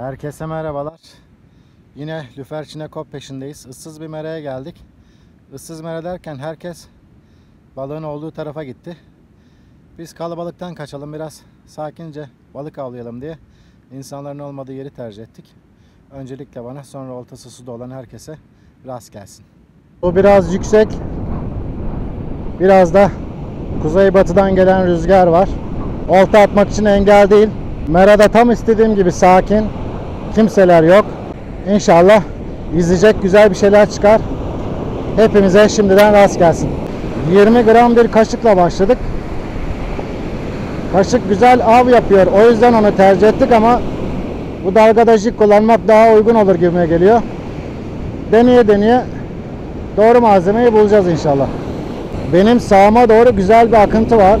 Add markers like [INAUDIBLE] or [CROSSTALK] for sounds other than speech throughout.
Herkese merhabalar. Yine Lüfer Çinekop peşindeyiz. Issız bir meraya geldik. Issız mere derken herkes balığın olduğu tarafa gitti. Biz kalabalıktan kaçalım biraz sakince balık avlayalım diye insanların olmadığı yeri tercih ettik. Öncelikle bana sonra oltası suda olan herkese rast gelsin. Bu biraz yüksek. Biraz da kuzeybatıdan gelen rüzgar var. Olta atmak için engel değil. Merada tam istediğim gibi sakin. Kimseler yok. İnşallah izleyecek güzel bir şeyler çıkar. Hepimize şimdiden rast gelsin. 20 gram bir kaşıkla başladık. Kaşık güzel av yapıyor. O yüzden onu tercih ettik ama bu dalgada jig kullanmak daha uygun olur gibime geliyor. Deneye deneye doğru malzemeyi bulacağız inşallah. Benim sağıma doğru güzel bir akıntı var.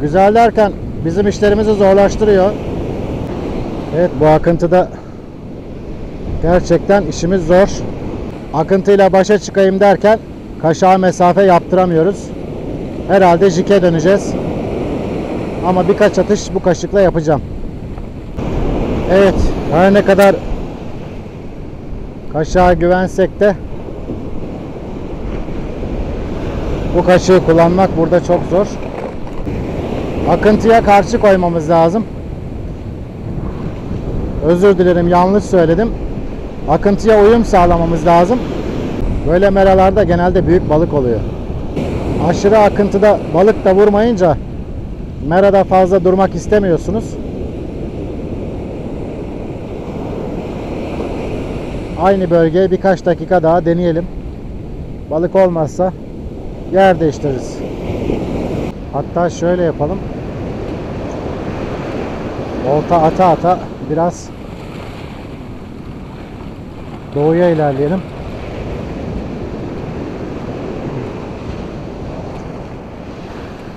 Güzel derken bizim işlerimizi zorlaştırıyor. Evet bu akıntıda gerçekten işimiz zor. Akıntıyla başa çıkayım derken kaşağa mesafe yaptıramıyoruz. Herhalde jike döneceğiz. Ama birkaç atış bu kaşıkla yapacağım. Evet her ne kadar kaşağa güvensek de bu kaşığı kullanmak burada çok zor. Akıntıya karşı koymamız lazım. Özür dilerim yanlış söyledim. Akıntıya uyum sağlamamız lazım. Böyle meralarda genelde büyük balık oluyor. Aşırı akıntıda balık da vurmayınca merada fazla durmak istemiyorsunuz. Aynı bölgeye birkaç dakika daha deneyelim. Balık olmazsa yer değiştiririz. Hatta şöyle yapalım. Olta ata ata biraz doğuya ilerleyelim.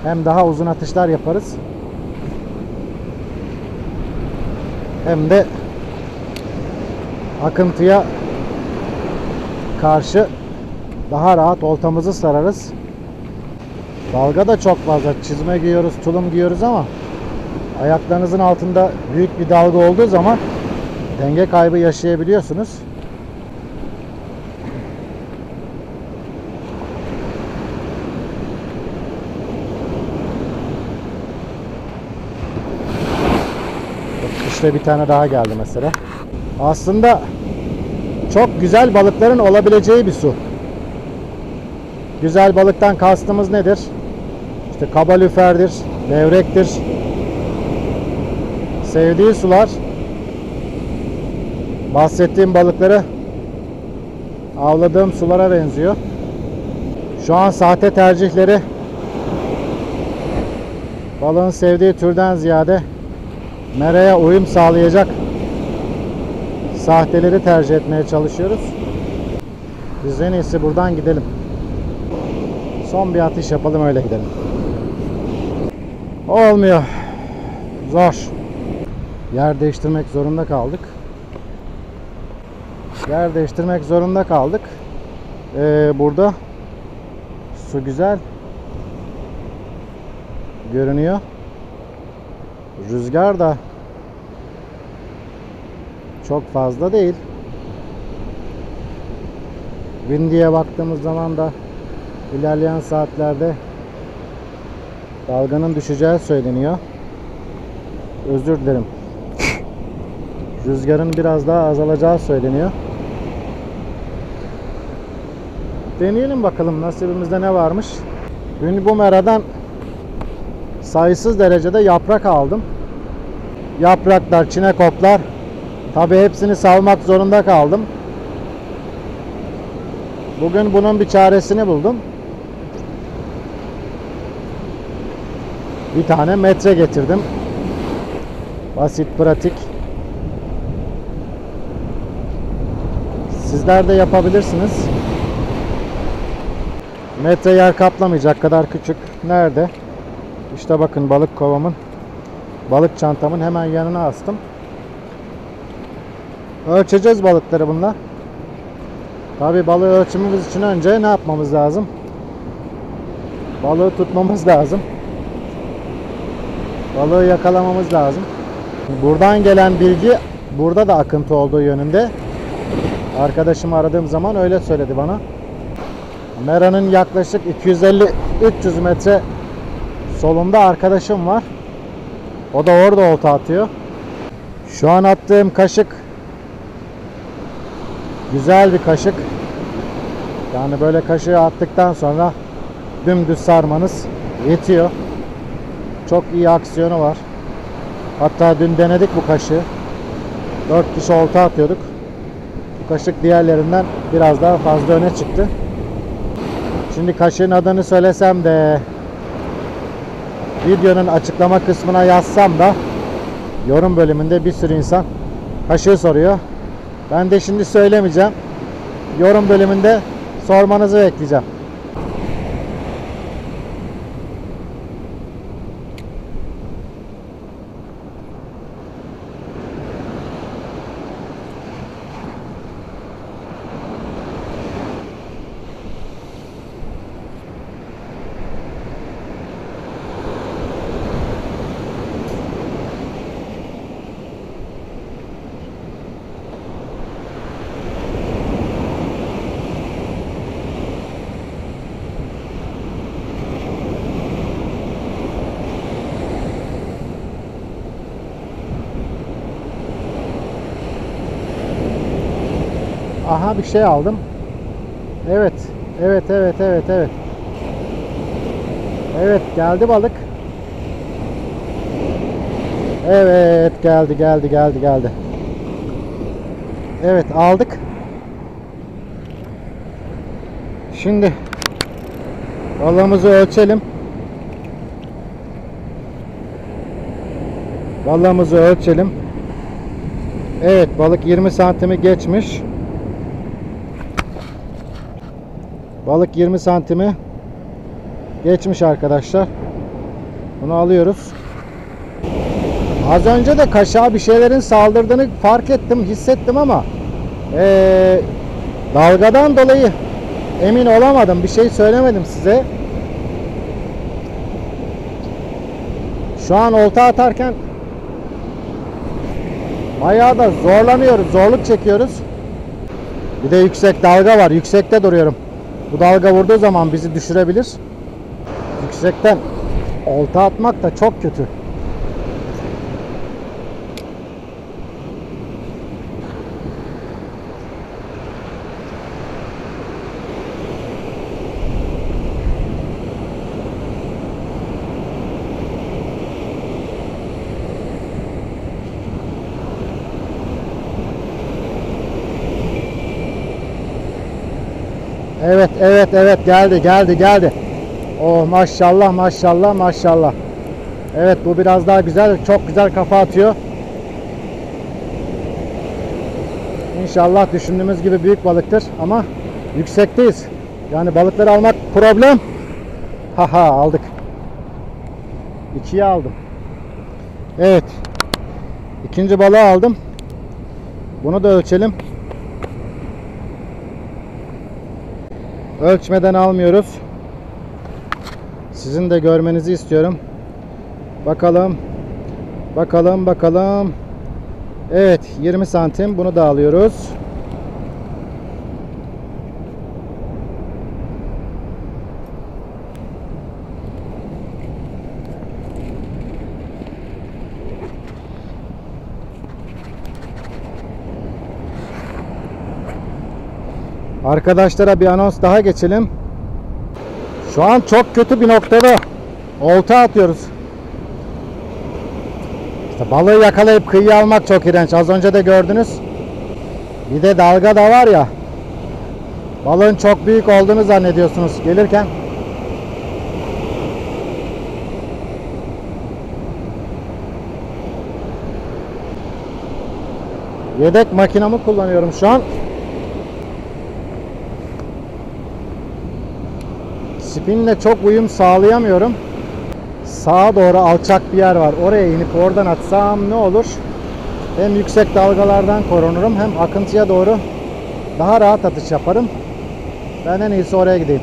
Hem daha uzun atışlar yaparız. Hem de akıntıya karşı daha rahat oltamızı sararız. Dalga da çok fazla. Çizme giyiyoruz, tulum giyiyoruz ama ayaklarınızın altında büyük bir dalga olduğu zaman denge kaybı yaşayabiliyorsunuz. İşte bir tane daha geldi mesela. Aslında çok güzel balıkların olabileceği bir su. Güzel balıktan kastımız nedir? İşte kaba lüferdir, levrektir. Sevdiği sular bahsettiğim balıkları avladığım sulara benziyor. Şu an sahte tercihleri balığın sevdiği türden ziyade meraya uyum sağlayacak sahteleri tercih etmeye çalışıyoruz. Biz en iyisi buradan gidelim. Son bir atış yapalım öyle gidelim. Olmuyor. Zor. Yer değiştirmek zorunda kaldık. Yer değiştirmek zorunda kaldık. Ee, burada su güzel görünüyor. Rüzgar da çok fazla değil. Windy'ye baktığımız zaman da ilerleyen saatlerde dalganın düşeceği söyleniyor. Özür dilerim. Rüzgarın biraz daha azalacağı söyleniyor. Deneyelim bakalım nasibimizde ne varmış. Dün bu meradan sayısız derecede yaprak aldım. Yapraklar, çinekoplar. Tabi hepsini salmak zorunda kaldım. Bugün bunun bir çaresini buldum. Bir tane metre getirdim. Basit, pratik. Sizler de yapabilirsiniz. Metre yer kaplamayacak kadar küçük. Nerede? İşte bakın balık kovamın, balık çantamın hemen yanına astım. Ölçeceğiz balıkları bunlar. Tabi balığı ölçmemiz için önce ne yapmamız lazım? Balığı tutmamız lazım. Balığı yakalamamız lazım. Buradan gelen bilgi burada da akıntı olduğu yönünde. Arkadaşımı aradığım zaman öyle söyledi bana. Mera'nın yaklaşık 250-300 metre solunda arkadaşım var. O da orada olta atıyor. Şu an attığım kaşık güzel bir kaşık. Yani böyle kaşığı attıktan sonra dümdüz sarmanız yetiyor. Çok iyi aksiyonu var. Hatta dün denedik bu kaşığı. 4 kişi olta atıyorduk. Kaşık diğerlerinden biraz daha fazla öne çıktı. Şimdi kaşığın adını söylesem de videonun açıklama kısmına yazsam da yorum bölümünde bir sürü insan kaşığı soruyor. Ben de şimdi söylemeyeceğim. Yorum bölümünde sormanızı bekleyeceğim. Bir şey aldım. Evet. Evet, evet, evet, evet. Evet, geldi balık. Evet, geldi, geldi, geldi, geldi. Evet, aldık. Şimdi balığımızı ölçelim. Balığımızı ölçelim. Evet, balık 20 santimi geçmiş. Balık 20 santimi geçmiş arkadaşlar. Bunu alıyoruz. Az önce de kaşığa bir şeylerin saldırdığını fark ettim, hissettim ama ee, dalgadan dolayı emin olamadım. Bir şey söylemedim size. Şu an olta atarken bayağı da zorlanıyoruz, zorluk çekiyoruz. Bir de yüksek dalga var. Yüksekte duruyorum. Bu dalga vurduğu zaman bizi düşürebilir. Yüksekten olta atmak da çok kötü. Evet, evet, evet geldi, geldi, geldi. Oh maşallah, maşallah, maşallah. Evet bu biraz daha güzel, çok güzel kafa atıyor. İnşallah düşündüğümüz gibi büyük balıktır ama yüksekteyiz. Yani balıkları almak problem. Haha aldık. İkiye aldım. Evet. İkinci balığı aldım. Bunu da ölçelim. Ölçmeden almıyoruz. Sizin de görmenizi istiyorum. Bakalım. Bakalım bakalım. Evet 20 santim bunu da alıyoruz. Arkadaşlara bir anons daha geçelim. Şu an çok kötü bir noktada olta atıyoruz. İşte balığı yakalayıp kıyıya almak çok iğrenç. Az önce de gördünüz. Bir de dalga da var ya. Balığın çok büyük olduğunu zannediyorsunuz gelirken. Yedek makinamı kullanıyorum şu an. Spinle çok uyum sağlayamıyorum. Sağa doğru alçak bir yer var. Oraya inip oradan atsam ne olur? Hem yüksek dalgalardan korunurum hem akıntıya doğru daha rahat atış yaparım. Ben en iyisi oraya gideyim.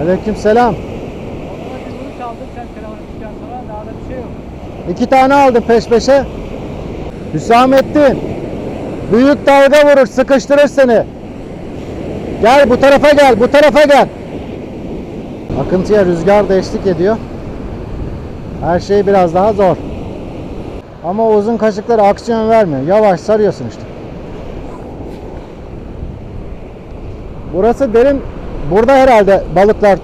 Aleyküm selam. Şey yok. İki tane aldım peş peşe. Hüsamettin. Büyük dalga vurur, sıkıştırır seni. Gel bu tarafa gel, bu tarafa gel. Akıntıya rüzgar da eşlik ediyor. Her şey biraz daha zor. Ama uzun kaşıkları aksiyon vermiyor. Yavaş sarıyorsun işte. Burası derin. Burada herhalde balıklar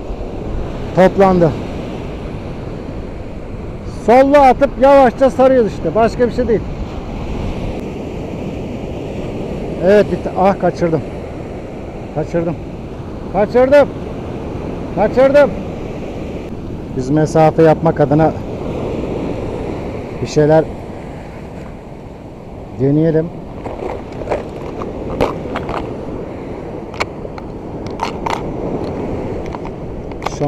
toplandı. Sollu atıp yavaşça sarıyoruz işte. Başka bir şey değil. Evet bitti. Ah kaçırdım. Kaçırdım. Kaçırdım. Kaçırdım. Biz mesafe yapmak adına bir şeyler deneyelim. Şu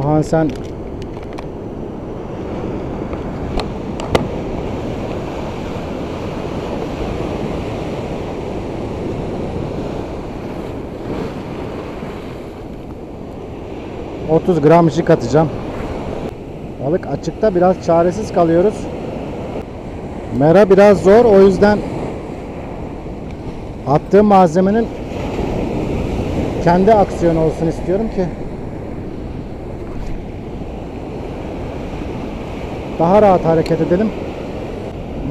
...30 gram jig atacağım. Balık açıkta biraz çaresiz kalıyoruz. Mera biraz zor o yüzden... ...attığım malzemenin... ...kendi aksiyonu olsun istiyorum ki... daha rahat hareket edelim.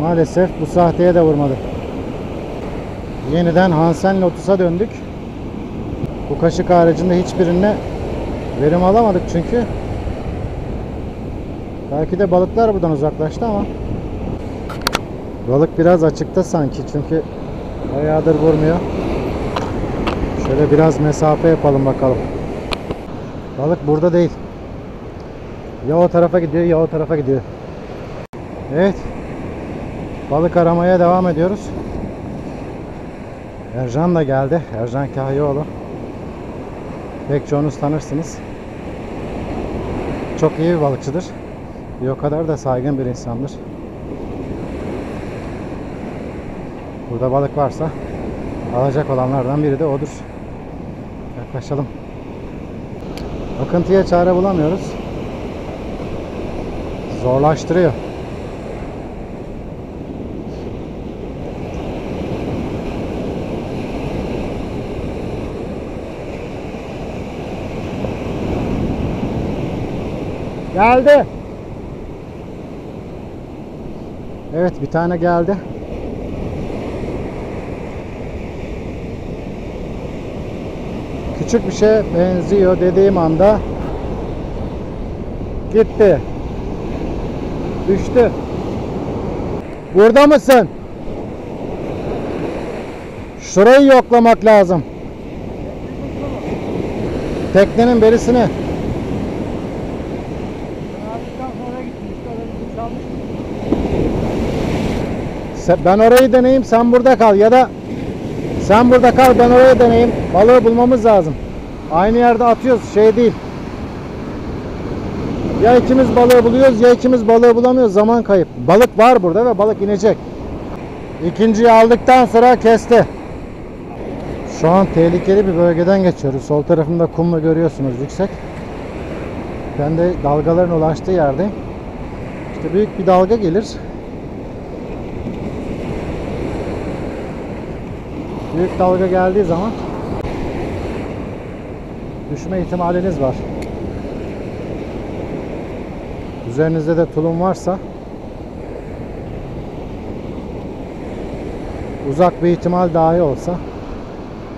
Maalesef bu sahteye de vurmadı. Yeniden Hansen Lotus'a döndük. Bu kaşık haricinde hiçbirine verim alamadık çünkü. Belki de balıklar buradan uzaklaştı ama balık biraz açıkta sanki çünkü bayağıdır vurmuyor. Şöyle biraz mesafe yapalım bakalım. Balık burada değil. Ya o tarafa gidiyor ya o tarafa gidiyor. Evet. Balık aramaya devam ediyoruz. Ercan da geldi. Ercan Kahyoğlu. Pek çoğunuz tanırsınız. Çok iyi bir balıkçıdır. Bir o kadar da saygın bir insandır. Burada balık varsa alacak olanlardan biri de odur. Yaklaşalım. Akıntıya çare bulamıyoruz. Zorlaştırıyor. Geldi. Evet bir tane geldi. Küçük bir şey benziyor dediğim anda gitti. Düştü. Burada mısın? Şurayı yoklamak lazım. Teknenin berisini. Sen- Ben orayı deneyeyim sen burada kal ya da sen burada kal ben orayı deneyeyim. Balığı bulmamız lazım. Aynı yerde atıyoruz şey değil. Ya ikimiz balığı buluyoruz ya ikimiz balığı bulamıyoruz. Zaman kayıp. Balık var burada ve balık inecek. İkinciyi aldıktan sonra kesti. Şu an tehlikeli bir bölgeden geçiyoruz. Sol tarafında kumlu görüyorsunuz yüksek. Ben de dalgaların ulaştığı yerdeyim. İşte büyük bir dalga gelir. Büyük dalga geldiği zaman düşme ihtimaliniz var. Üzerinizde de tulum varsa uzak bir ihtimal dahi olsa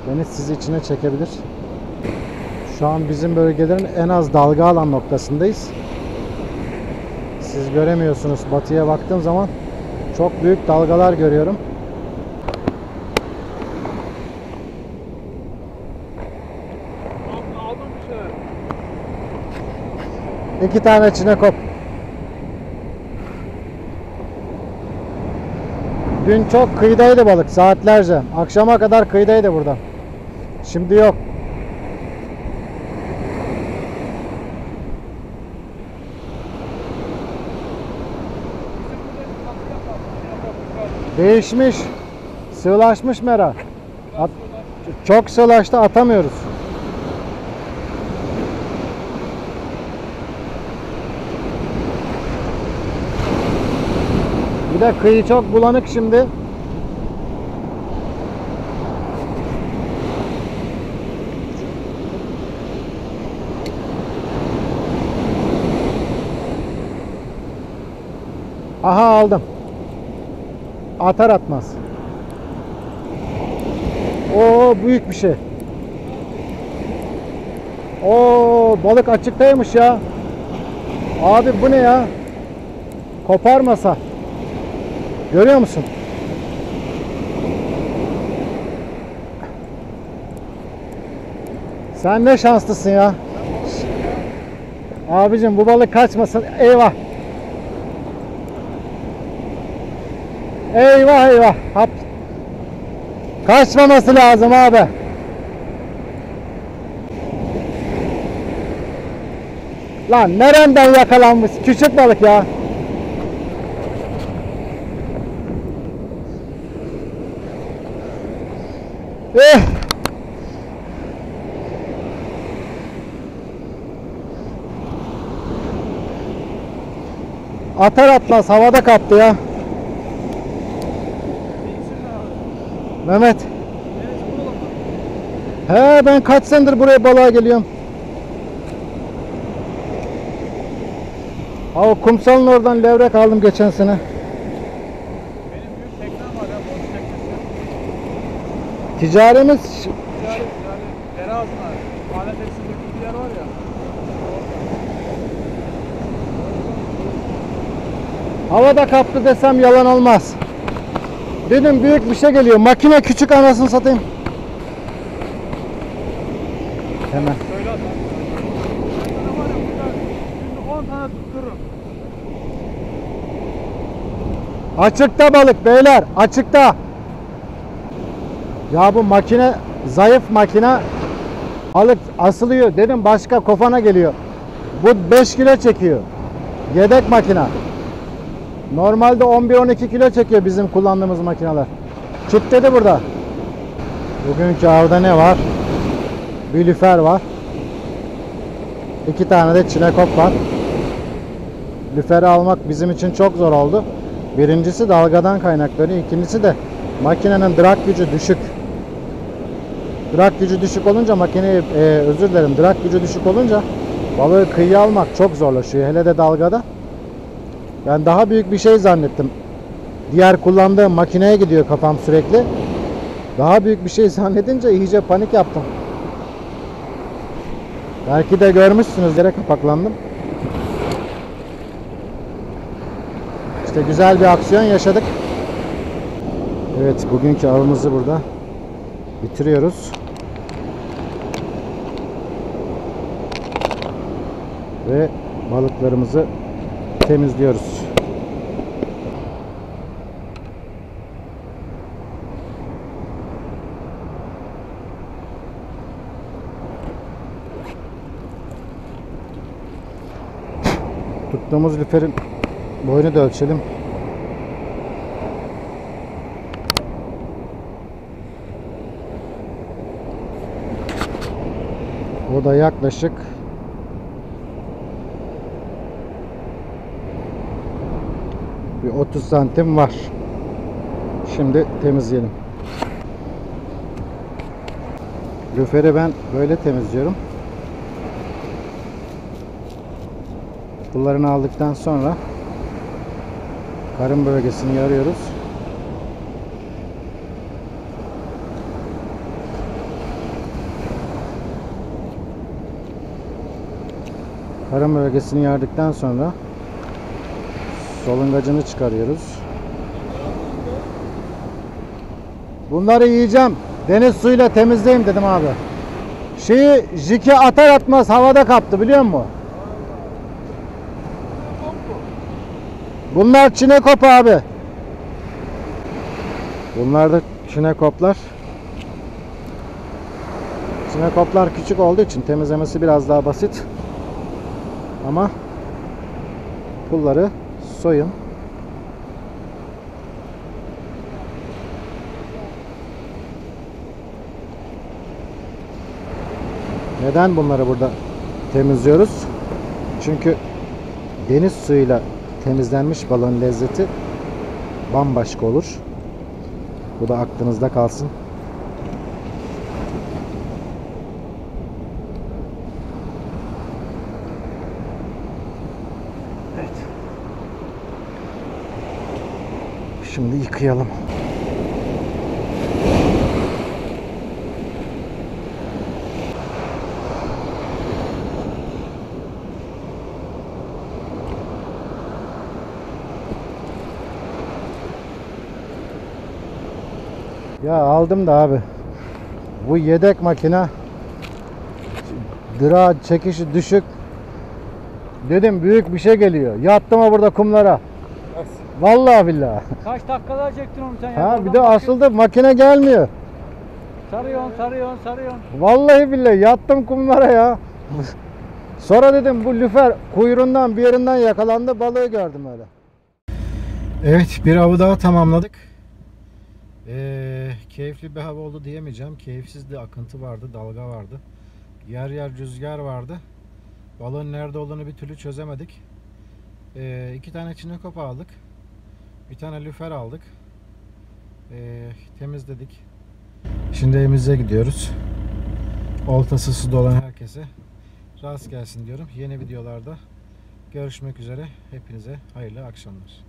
deniz sizi içine çekebilir. Şu an bizim bölgelerin en az dalga alan noktasındayız. Siz göremiyorsunuz. Batıya baktığım zaman çok büyük dalgalar görüyorum. Aldım bir şeyler. İki tane çinekop. Dün çok kıyıdaydı balık saatlerce. Akşama kadar kıyıdaydı burada. Şimdi yok. Değişmiş. Sığlaşmış mera. At- çok sığlaştı atamıyoruz. Bir de kıyı çok bulanık şimdi. Aha aldım. Atar atmaz. Oo büyük bir şey. Oo balık açıktaymış ya. Abi bu ne ya? Koparmasa. Görüyor musun? Sen ne şanslısın ya. Abicim bu balık kaçmasın. Eyvah. Eyvah eyvah. Hap. Kaçmaması lazım abi. Lan nereden yakalanmış? Küçük balık ya. Eh. Atar atmaz havada kaptı ya. Mehmet. He ben kaç senedir buraya balığa geliyorum. Ha o kumsalın oradan levrek aldım geçen sene. Benim büyük teknem var ya, boş teknesi. Ticaremiz Ticari, yani mahalle teksildeki bir yer var ya. havada kaptı desem yalan olmaz. Dedim büyük bir şey geliyor. Makine küçük anasını satayım. Hemen. Söyle günde 10 tane tuttururum. Açıkta balık beyler açıkta. Ya bu makine zayıf makine. Balık asılıyor dedim başka kofana geliyor. Bu 5 kilo çekiyor. Yedek makine. Normalde 11-12 kilo çekiyor bizim kullandığımız makineler. Kitledi burada. Bugünkü avda ne var? Bir lüfer var. İki tane de çinekop var. Lüferi almak bizim için çok zor oldu. Birincisi dalgadan kaynaklanıyor. İkincisi de makinenin drag gücü düşük. Drag gücü düşük olunca makineyi e, özür dilerim drag gücü düşük olunca balığı kıyıya almak çok zorlaşıyor. Hele de dalgada. Ben daha büyük bir şey zannettim. Diğer kullandığım makineye gidiyor kafam sürekli. Daha büyük bir şey [LAUGHS] zannedince iyice panik yaptım. Belki de görmüşsünüz yere kapaklandım. İşte güzel bir aksiyon yaşadık. Evet bugünkü avımızı burada bitiriyoruz. Ve balıklarımızı temizliyoruz. Tuttuğumuz lüferin boyunu da ölçelim. O da yaklaşık bir 30 santim var. Şimdi temizleyelim. Lüferi ben böyle temizliyorum. Pullarını aldıktan sonra karın bölgesini yarıyoruz. Karın bölgesini yardıktan sonra solungacını çıkarıyoruz. Bunları yiyeceğim. Deniz suyuyla temizleyeyim dedim abi. Şeyi jiki atar atmaz havada kaptı biliyor musun? Bunlar çinekop abi. Bunlar da çinekoplar. Çinekoplar küçük olduğu için temizlemesi biraz daha basit. Ama pulları soyun. Neden bunları burada temizliyoruz? Çünkü deniz suyuyla temizlenmiş balığın lezzeti bambaşka olur. Bu da aklınızda kalsın. Şimdi yıkayalım. Ya aldım da abi. Bu yedek makine dira çekişi düşük. Dedim büyük bir şey geliyor. Yattım ha burada kumlara. Vallahi billahi. Kaç dakikada çektin onu sen ya? Ha bir de bakıyorsun, asıldı makine gelmiyor. Sarıyorsun, sarıyorsun, sarıyorsun. Vallahi billahi yattım kumlara ya. Sonra dedim bu lüfer kuyruğundan bir yerinden yakalandı balığı gördüm öyle. Evet bir avı daha tamamladık. Ee, keyifli bir hava oldu diyemeyeceğim. Keyifsizdi, akıntı vardı, dalga vardı. Yer yer rüzgar vardı. Balığın nerede olduğunu bir türlü çözemedik. Ee, iki tane çinekop aldık. Bir tane lüfer aldık. Ee, temizledik. Şimdi evimize gidiyoruz. Oltası suda olan herkese rast gelsin diyorum. Yeni videolarda görüşmek üzere. Hepinize hayırlı akşamlar.